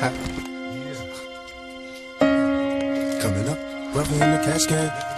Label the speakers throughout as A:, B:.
A: Coming up, brother in the cascade. I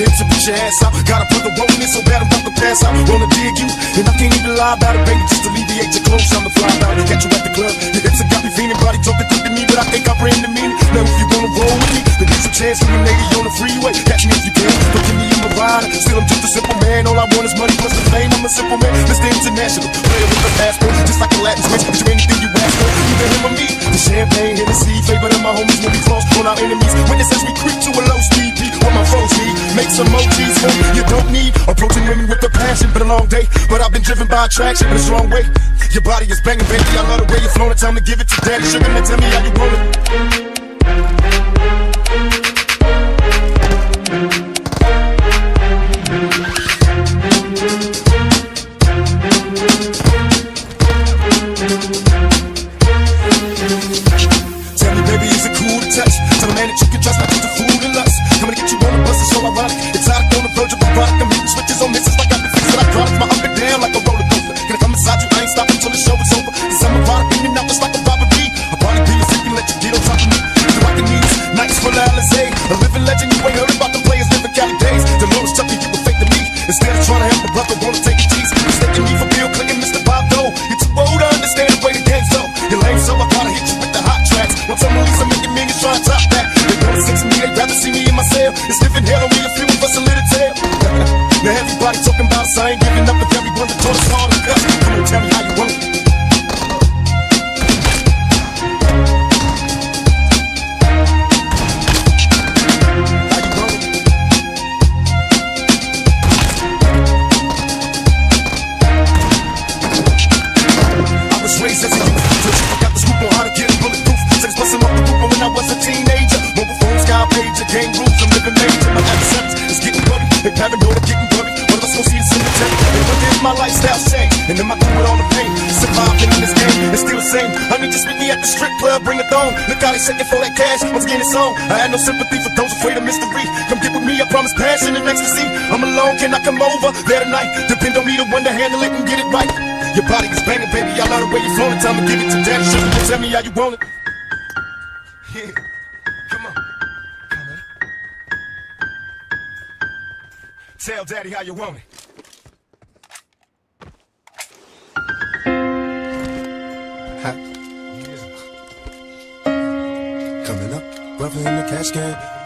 A: activate your push your ass out. Gotta put the roll in so bad I'm about to pass out. Wanna dig you, and I can't even lie about it, baby. Just alleviate your clothes, I'm the fly out. Catch you at the club, your hips have got me feeling. Body talking quick to me, but I can't comprehend the meaning. Now if you wanna roll with me, then there's some chance for me, lady, on the freeway. Catch me if you can. Don't give me in my ride. Still, I'm just a simple man. All I want is money plus the fame. I'm a simple man. Mr. International, player with the passport, just like a Latin switch. Get you anything you ask for, either him or me. The champagne, Hennessy, favorite of my homies when we cross, on our enemies. Witnesses, we creep make some emojis me. You don't need approaching women with a passion. Been a long day, but I've been driven by attraction in a strong way. Your body is banging, baby. I love the way you're flowing. Time to give it to daddy. Sugar, man, tell me how you want it. Stop And then my crew with all the pain, surviving in this game, it's still the same. I need to meet me at the strip club, bring the thong. Look how they shaking for that cash, once again it's on. I had no sympathy for those afraid of mystery. Come get with me, I promise passion and ecstasy. I'm alone, can I come over there tonight? Depend on me to one to handle it and get it right. Your body is banging, baby. I love the way you're flowing. Time to give it to daddy. Sugar, tell me how you want it. Yeah, come on. Come on. Tell daddy how you want it. Coming up, brother in the cascade.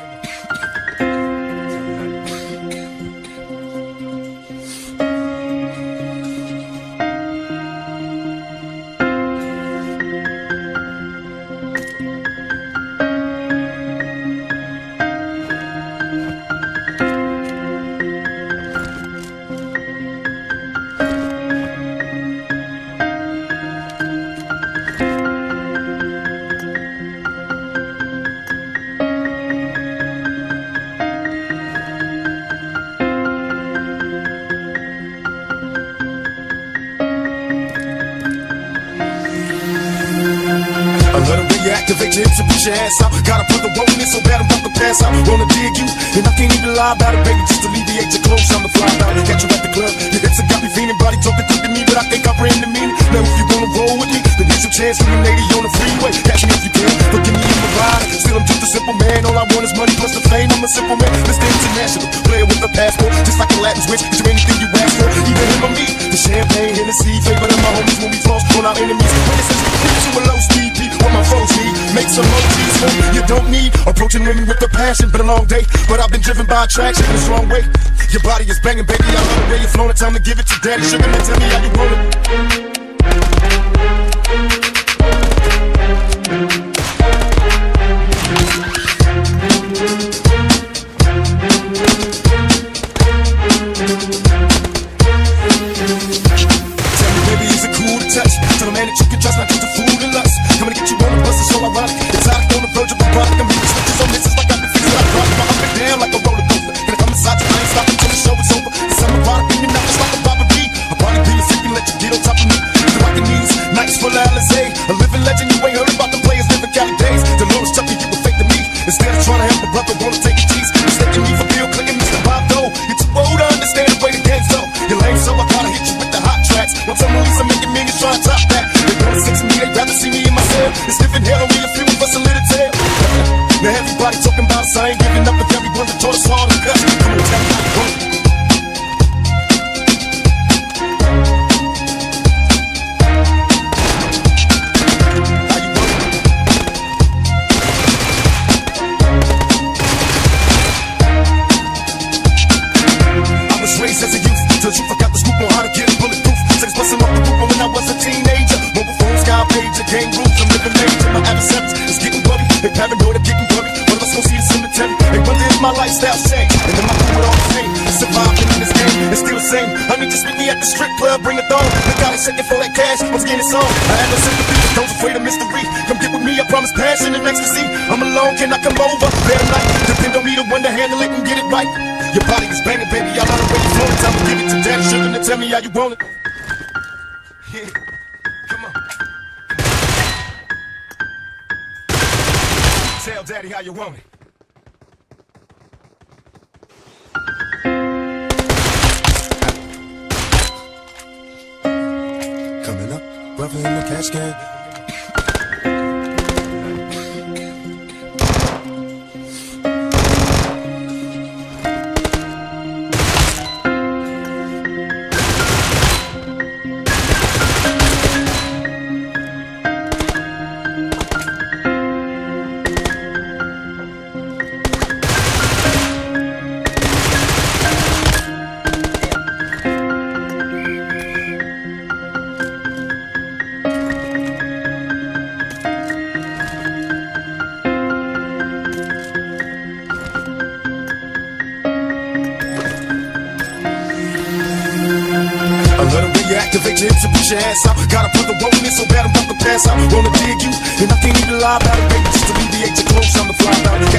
A: I love the way you activate your hips and push your ass out. Gotta put the roll in so bad I'm about to pass out. Wanna dig you, and I can't even lie about it, baby. Just alleviate your clothes, I'm the fly out. Catch you at the club, your hips have got me feeling. Body talking quick to me, but I can't comprehend the meaning. Now if you wanna roll with me, then here's your chance me, lady, on the freeway. Catch me if you can, don't give me my ride. Still, I'm just a simple man. All I want is money plus the fame. I'm a simple man, Mr. International, player with a passport, just like a Latin switch. Get you anything you ask for, either him or me. The champagne, Hennessy, favorite of my homies when we cross on our enemies. Witnesses, hit you a low make some emojis who you don't need. Approaching women with the passion, been a long day, but I've been driven by attraction this wrong way. Your body is banging, baby, I love the way you're flowing. Time to give it to daddy, sugar, and tell me how you rollin'. Tell me, baby, is it cool to touch? Instead of trying to help a brother, wanna take the same. Honey, just meet me at the strip club, bring it on. Look out, second for that cash. Again, it's on. I have no sympathy don't afraid of mystery. Come get with me, I promise passion and ecstasy. I'm alone, can I come over? Better night. Depend on me to one to handle it and get it right. Your body is banging, baby. I love the way you. Time to give it to daddy. Sugar and tell me how you want it. Yeah. Come on. Tell daddy how you want it. Brother in the cash and push your ass out. Got a brother wanting it so bad I'm about to pass out. Wanna dig you, and I can't even lie about it, baby. Just alleviate your clothes, I'm the fly out.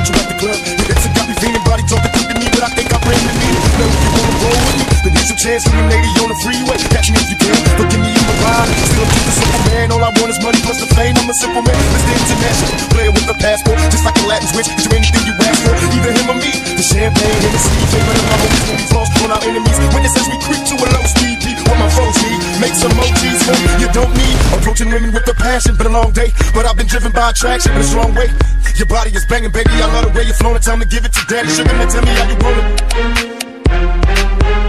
A: You don't need. Approaching women with a passion, been a long day, but I've been driven by attraction in a strong way. Your body is banging, baby. I love the way you're flowing. Time to give it to daddy. Sugar, man, tell me how you want it.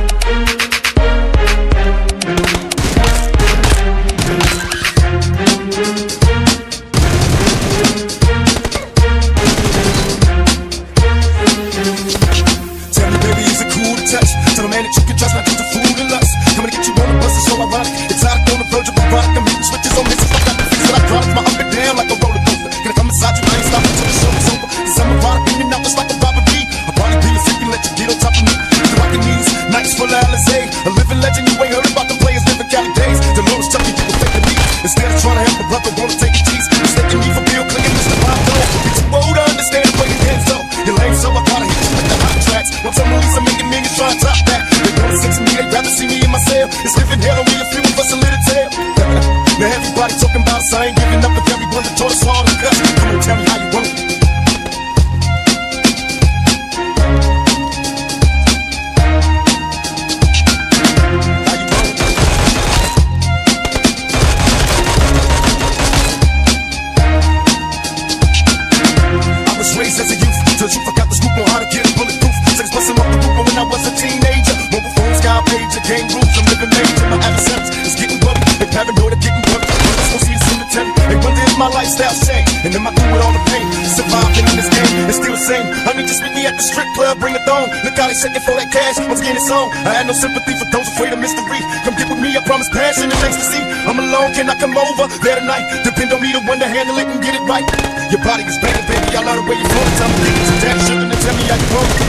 A: And then my crew with all the pain, surviving in this game, it's still the same. Honey, just meet me at the strip club, bring it on. Look how they shaking for that cash. Once again, it's on. I had no sympathy for those afraid of mystery. Come get with me, I promise passion and ecstasy. I'm alone, can I come over there tonight? Depend on me to one to handle it and get it right. Your body is banging, baby. I love the way you flow. Time to give it to daddy. Sugar, and tell me how you want it.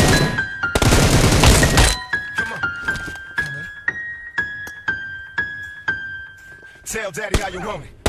A: Come on. Tell daddy how you want it.